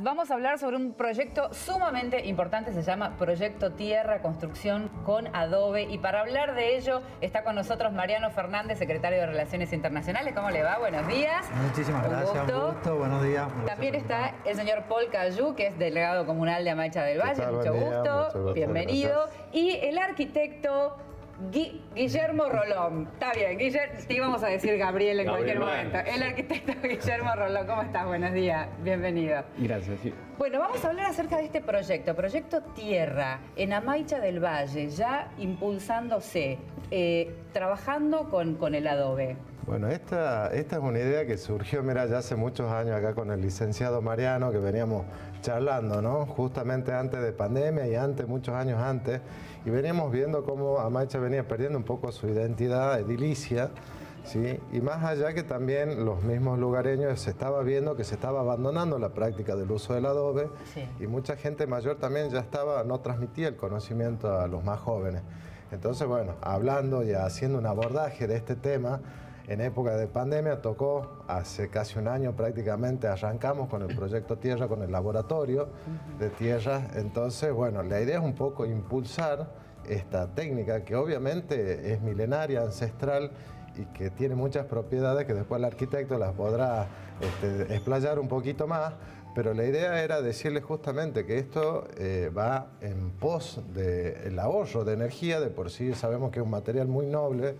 Vamos a hablar sobre un proyecto sumamente importante, se llama Proyecto Tierra, construcción con Adobe. Y para hablar de ello está con nosotros Mariano Fernández, secretario de Relaciones Internacionales. ¿Cómo le va? Buenos días. Muchísimas gracias, un gusto, buenos días. También está el señor Paul Cayú, que es delegado comunal de Amaicha del Valle. Mucho gusto, bienvenido. Y el arquitecto Guillermo Rolón. Está bien, Guillermo, te íbamos a decir Gabriel en cualquier momento. El arquitecto Guillermo Rolón, ¿cómo estás? Buenos días, bienvenido. Gracias. Bueno, vamos a hablar acerca de este proyecto, Proyecto Tierra, en Amaicha del Valle, ya impulsándose, eh, trabajando con, con el adobe. Bueno, esta, esta es una idea que surgió, mira, ya hace muchos años acá con el licenciado Mariano, que veníamos charlando, ¿no? Justamente antes de pandemia y antes, muchos años antes, y veníamos viendo cómo Amaicha venía perdiendo un poco su identidad edilicia, ¿sí? Y más allá que también los mismos lugareños se estaba viendo que se estaba abandonando la práctica del uso del adobe, y mucha gente mayor también ya estaba, no transmitía el conocimiento a los más jóvenes. Entonces, bueno, hablando y haciendo un abordaje de este tema, en época de pandemia tocó, hace casi un año prácticamente, arrancamos con el proyecto Tierra, con el laboratorio de tierra. Entonces, bueno, la idea es un poco impulsar esta técnica que obviamente es milenaria, ancestral y que tiene muchas propiedades que después el arquitecto las podrá este, explayar un poquito más, pero la idea era decirle justamente que esto eh, va en pos del ahorro de energía, de por sí sabemos que es un material muy noble,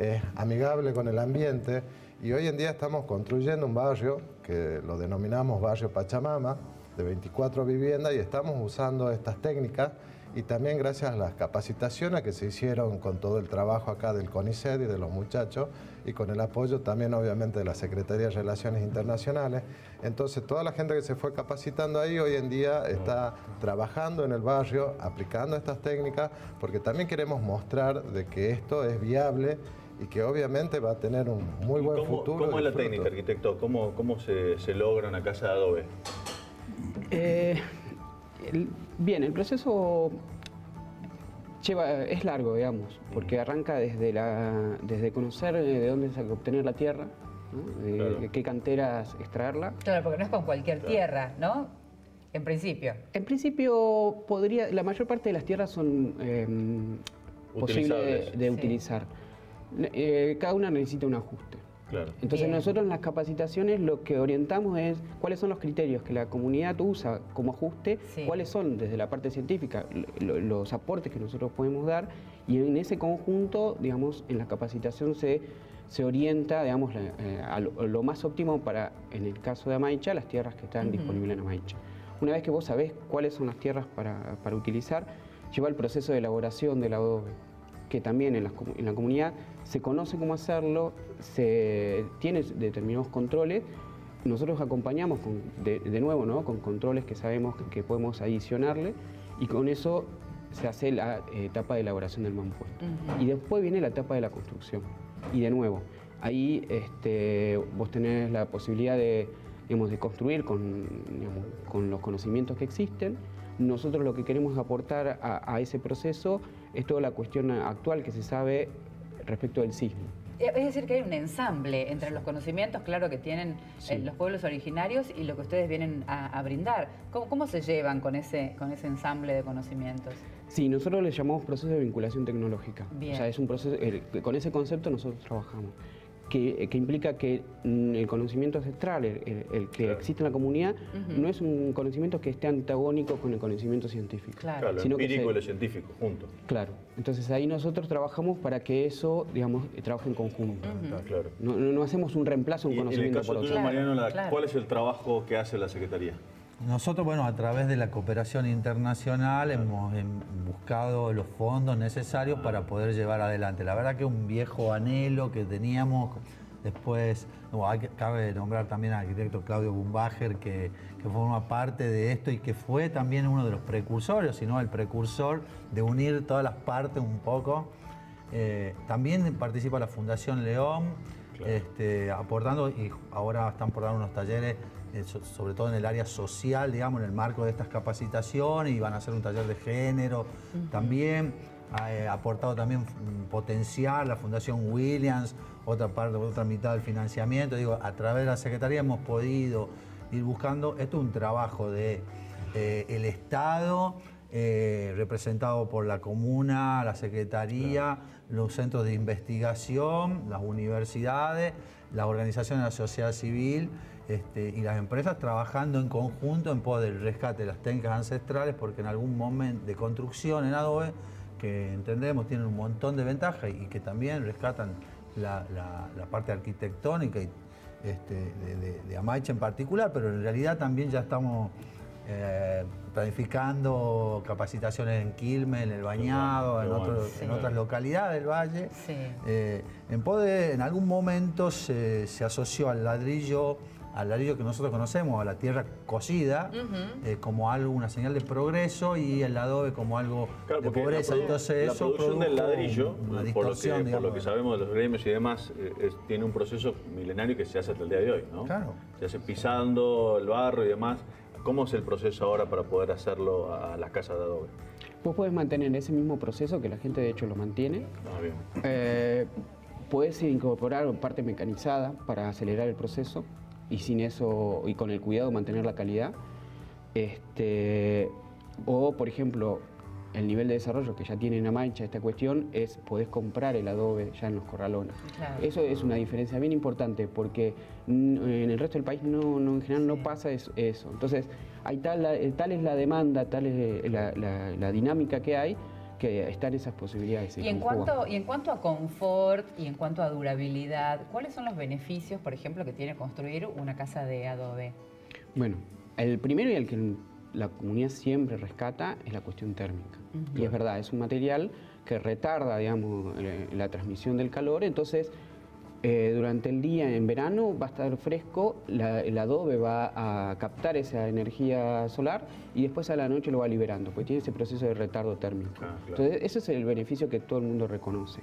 es amigable con el ambiente y hoy en día estamos construyendo un barrio que lo denominamos barrio Pachamama, de 24 viviendas y estamos usando estas técnicas y también gracias a las capacitaciones que se hicieron con todo el trabajo acá del CONICET y de los muchachos y con el apoyo también obviamente de la Secretaría de Relaciones Internacionales. Entonces toda la gente que se fue capacitando ahí hoy en día está trabajando en el barrio, aplicando estas técnicas, porque también queremos mostrar de que esto es viable y que obviamente va a tener un muy buen futuro. ¿Cómo es la técnica, arquitecto? ¿Cómo, cómo se, logra una casa de adobe? Eh, bien, el proceso lleva, es largo, digamos, porque arranca desde, la, desde conocer de dónde se obtener la tierra, de, qué canteras extraerla. Claro, porque no es con cualquier tierra, ¿no? En principio. En principio podría, la mayor parte de las tierras son em, posibles de, utilizar. Eh, cada una necesita un ajuste. Entonces nosotros en las capacitaciones lo que orientamos es cuáles son los criterios que la comunidad usa como ajuste, cuáles son desde la parte científica los aportes que nosotros podemos dar y en ese conjunto, digamos, en la capacitación se, se orienta, digamos, eh, a, lo, más óptimo para, en el caso de Amaicha, las tierras que están disponibles en Amaicha. Una vez que vos sabés cuáles son las tierras para, para utilizar, lleva el proceso de elaboración del adobe que también en la, comunidad se conoce cómo hacerlo, se tiene determinados controles. Nosotros acompañamos de, nuevo ¿no? con controles que sabemos que, podemos adicionarle y con eso se hace la eh, etapa de elaboración del mampuesto. Y después viene la etapa de la construcción. Y de nuevo, ahí este, vos tenés la posibilidad de, de construir con, con los conocimientos que existen. Nosotros lo que queremos aportar a, a ese proceso es toda la cuestión actual que se sabe respecto del sismo. Es decir, que hay un ensamble entre los conocimientos, claro, que tienen eh, los pueblos originarios y lo que ustedes vienen a, brindar. ¿Cómo, se llevan con ese, con ese ensamble de conocimientos? Sí, nosotros le llamamos proceso de vinculación tecnológica. O sea, es un proceso, con ese concepto nosotros trabajamos que, implica que mm, el conocimiento ancestral, el, que existe en la comunidad, no es un conocimiento que esté antagónico con el conocimiento científico. Claro, lo empírico y lo científico, juntos. Claro, entonces ahí nosotros trabajamos para que eso, digamos, trabaje en conjunto. claro. no, hacemos un reemplazo a un conocimiento por otro. Mariano, ¿cuál es el trabajo que hace la Secretaría? Nosotros, bueno, a través de la cooperación internacional hemos buscado los fondos necesarios para poder llevar adelante. La verdad que un viejo anhelo que teníamos, después cabe nombrar también al arquitecto Claudio Bumbacher, que, forma parte de esto y que fue también uno de los precursores, sino el precursor de unir todas las partes un poco. Eh, también participa la Fundación León, este, aportando, y ahora están por dar unos talleres sobre todo en el área social, digamos, en el marco de estas capacitaciones, y van a hacer un taller de género también. Ha eh, aportado también potencial la Fundación Williams, otra parte, otra mitad del financiamiento. Digo, a través de la Secretaría hemos podido ir buscando. Esto es un trabajo de eh, el Estado, eh, representado por la comuna, la secretaría, los centros de investigación, las universidades, las organizaciones de la sociedad civil este, y las empresas trabajando en conjunto en poder del rescate de las técnicas ancestrales, porque en algún momento de construcción en Adobe, que entendemos tienen un montón de ventajas y que también rescatan la, parte arquitectónica y, este, de, de, Amaiche en particular, pero en realidad también ya estamos eh, planificando capacitaciones en Quilmes, en El Bañado, en, otras localidades del valle. Eh, en Pode en algún momento se, asoció al ladrillo al ladrillo que nosotros conocemos, a la tierra cocida, eh, como algo, una señal de progreso y el adobe como algo de pobreza. Entonces la producción del ladrillo, por, lo que, sabemos de los gremios y demás, tiene un proceso milenario que se hace hasta el día de hoy, ¿no? Claro. Se hace pisando el barro y demás. ¿Cómo es el proceso ahora para poder hacerlo a las casas de adobe? Vos puedes mantener ese mismo proceso, que la gente de hecho lo mantiene. Ah, bien. Eh, puedes incorporar parte mecanizada para acelerar el proceso y sin eso, y con el cuidado mantener la calidad. Este, o, por ejemplo, el nivel de desarrollo que ya tiene en mancha esta cuestión es podés comprar el adobe ya en los corralones. Eso es una diferencia bien importante porque en el resto del país no, en general no pasa eso, Entonces, hay tal, tal es la demanda, tal es la, dinámica que hay que están esas posibilidades. Y en, cuanto, y en cuanto a confort y en cuanto a durabilidad, ¿cuáles son los beneficios, por ejemplo, que tiene construir una casa de adobe? Bueno, el primero y el que la comunidad siempre rescata es la cuestión térmica. Y es verdad, es un material que retarda, digamos, eh, la transmisión del calor, entonces eh, durante el día en verano va a estar fresco, el adobe va a captar esa energía solar y después a la noche lo va liberando, porque tiene ese proceso de retardo térmico. Ah, entonces ese es el beneficio que todo el mundo reconoce.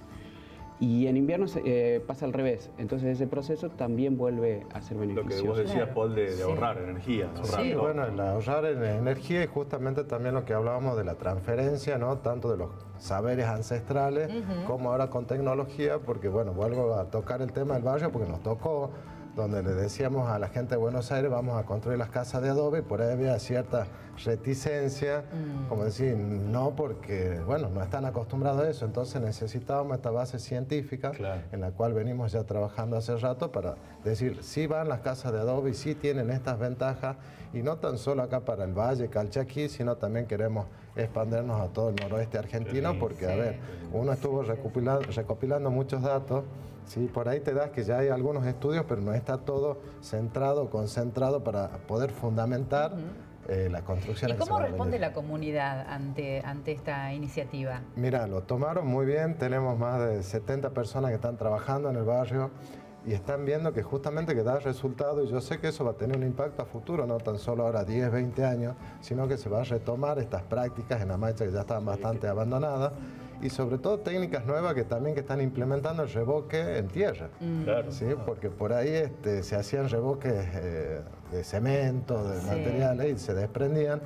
Y en invierno eh, pasa al revés, entonces ese proceso también vuelve a ser beneficioso. Lo que vos decías, Paul, de, ahorrar energía. sí, bueno, el ahorrar energía y justamente también lo que hablábamos de la transferencia, ¿no? Tanto de los saberes ancestrales como ahora con tecnología, porque bueno, vuelvo a tocar el tema del barrio porque nos tocó donde le decíamos a la gente de Buenos Aires vamos a construir las casas de adobe y por ahí había cierta reticencia, mm. como decir, no porque, bueno, no están acostumbrados a eso, entonces necesitábamos esta base científica en la cual venimos ya trabajando hace rato para decir, sí van las casas de adobe y sí tienen estas ventajas y no tan solo acá para el Valle, Calchaquí, sino también queremos expandernos a todo el noroeste argentino porque, a ver, uno estuvo recopilando muchos datos Sí, por ahí te das que ya hay algunos estudios, pero no está todo centrado, concentrado para poder fundamentar eh, la construcción. ¿Y cómo responde la comunidad ante, ante esta iniciativa? Mira, lo tomaron muy bien, tenemos más de 70 personas que están trabajando en el barrio y están viendo que justamente que da resultado y yo sé que eso va a tener un impacto a futuro, no tan solo ahora 10, 20 años, sino que se va a retomar estas prácticas en la marcha que ya estaban bastante abandonadas y sobre todo técnicas nuevas que también que están implementando el reboque en tierra. Mm. ¿sí? Porque por ahí este, se hacían reboques eh, de cemento, de materiales y se desprendían.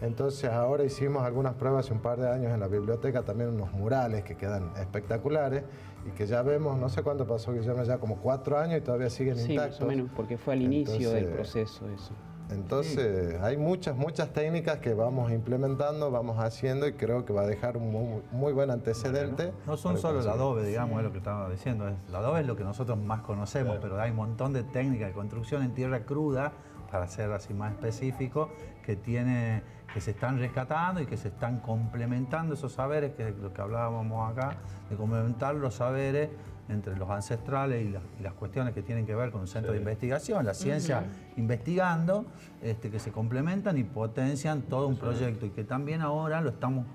Entonces ahora hicimos algunas pruebas hace un par de años en la biblioteca, también unos murales que quedan espectaculares y que ya vemos, no sé cuánto pasó, que ya como cuatro años y todavía siguen intactos. Sí, más o menos, porque fue al inicio del proceso eso. Entonces, hay muchas, muchas técnicas que vamos implementando, vamos haciendo y creo que va a dejar un muy, buen antecedente. no son solo el adobe, digamos, es lo que estaba diciendo. El adobe es lo que nosotros más conocemos, pero hay un montón de técnicas de construcción en tierra cruda, para ser así más específico, que, tiene, que se están rescatando y que se están complementando esos saberes, que es lo que hablábamos acá, de complementar los saberes entre los ancestrales y, las cuestiones que tienen que ver con el centro de investigación, la ciencia investigando, este, que se complementan y potencian todo un proyecto y que también ahora lo estamos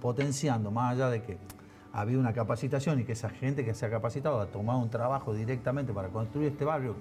potenciando, más allá de que ha habido una capacitación y que esa gente que se ha capacitado ha tomado un trabajo directamente para construir este barrio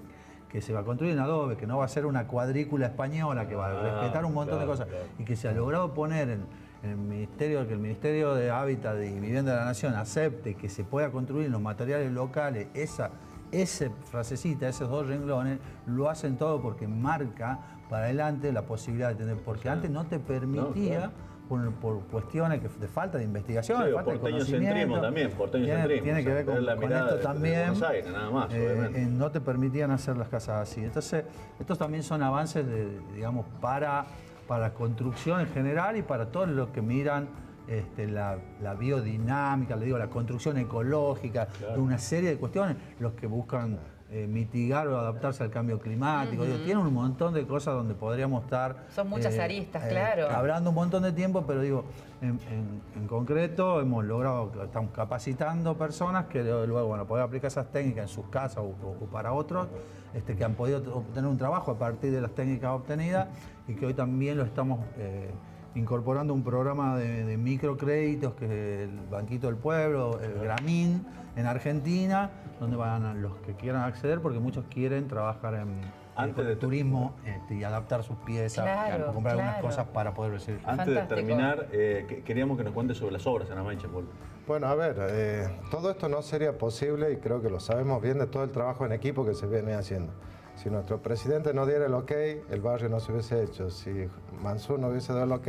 que se va a construir en adobe, que no va a ser una cuadrícula española, que va a ah, respetar un montón de cosas y que se ha logrado poner en, el ministerio, que el Ministerio de Hábitat y Vivienda de la Nación acepte que se pueda construir en los materiales locales, esa, ese frasecita, esos dos renglones, lo hacen todo porque marca para adelante la posibilidad de tener, porque antes no te permitía por, cuestiones de falta de investigación, sí, falta de conocimiento. también, tiene, tiene que ver con, esto también. nada más, eh, no te permitían hacer las casas así. Entonces, estos también son avances, de, digamos, para, para la construcción en general y para todos los que miran este, la, biodinámica, le digo, la construcción ecológica, una serie de cuestiones, los que buscan eh, mitigar o adaptarse al cambio climático. tiene un montón de cosas donde podríamos estar... Son muchas eh, aristas, eh, claro. Hablando un montón de tiempo, pero digo, en, concreto hemos logrado, estamos capacitando personas que luego bueno, poder aplicar esas técnicas en sus casas o, para otros, este, que han podido obtener un trabajo a partir de las técnicas obtenidas y que hoy también lo estamos incorporando un programa de, microcréditos que es el Banquito del Pueblo, el Gramín, en Argentina, donde van los que quieran acceder, porque muchos quieren trabajar en, antes de turismo este, y adaptar sus piezas, comprar algunas cosas para poder recibir. Antes de terminar, eh, queríamos que nos cuentes sobre las obras en Amaiche, Bueno, a ver, eh, todo esto no sería posible y creo que lo sabemos bien de todo el trabajo en equipo que se viene haciendo. Si nuestro presidente no diera el ok, el barrio no se hubiese hecho. Si Mansur no hubiese dado el ok,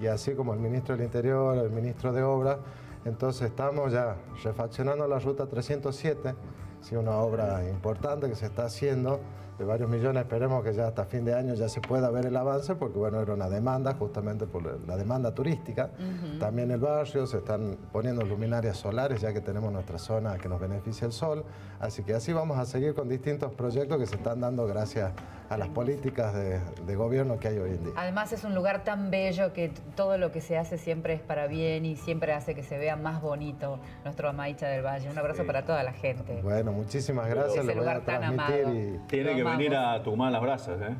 y así como el ministro del Interior, el ministro de Obras, entonces estamos ya refaccionando la ruta 307, sí, una obra importante que se está haciendo de varios millones, esperemos que ya hasta fin de año ya se pueda ver el avance, porque bueno, era una demanda justamente por la demanda turística. También el barrio se están poniendo luminarias solares, ya que tenemos nuestra zona que nos beneficia el sol. Así que así vamos a seguir con distintos proyectos que se están dando gracias a las políticas de, gobierno que hay hoy en día. Además es un lugar tan bello que todo lo que se hace siempre es para bien y siempre hace que se vea más bonito nuestro Amaicha del Valle. Un abrazo para toda la gente. Bueno, muchísimas gracias. Ese lugar tan amado. Tiene que venir a Tucumán las brasas, ¿eh?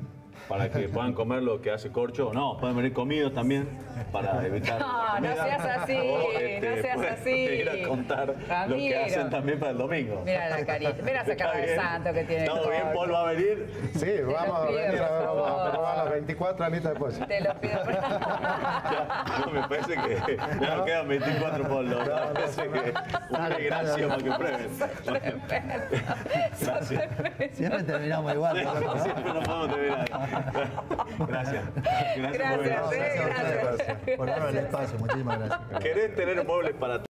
Para que puedan comer lo que hace corcho. No, pueden venir comidos también para evitar. No, no seas así, no este, seas así. ir a contar lo que hacen también para el domingo. Mira la carita, mira esa cara de santo que tiene. ¿Todo bien, Paul va a venir? Sí, vamos a venir a probar las 24 anitas después. Te lo pido. no, me parece que ya no quedan 24 Paul. No, me parece que una gracia para que prueben. Gracias. Siempre terminamos igual. Siempre nos podemos terminar. Gracias. Gracias, gracias, por, gracias. por darme el espacio. Muchísimas gracias. ¿Querés tener muebles para